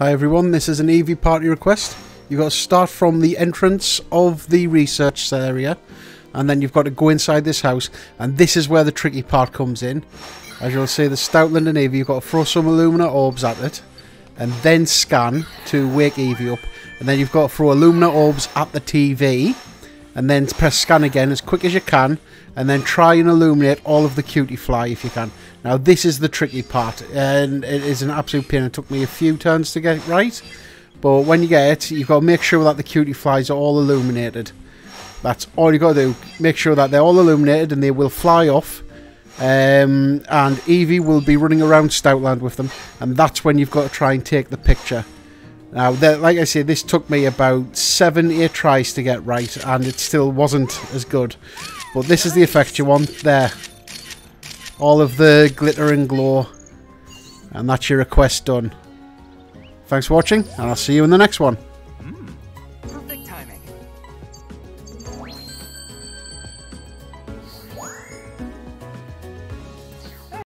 Hi everyone, this is an Eevee party request. You've got to start from the entrance of the research area and then you've got to go inside this house and this is where the tricky part comes in. As you'll see the Stoutland and Eevee, you've got to throw some Illumina orbs at it and then scan to wake Eevee up and then you've got to throw Illumina orbs at the TV and then press scan again as quick as you can and then try and illuminate all of the Cutiefly if you can. Now this is the tricky part and it is an absolute pain. It took me a few turns to get it right but when you get it you've got to make sure that the Cutieflies are all illuminated. That's all you got to do. Make sure that they're all illuminated and they will fly off um, and Eevee will be running around Stoutland with them and that's when you've got to try and take the picture. Now, like I said, this took me about seven, eight tries to get right, and it still wasn't as good. But this is the effect you want there. All of the glitter and glow. And that's your request done. Thanks for watching, and I'll see you in the next one.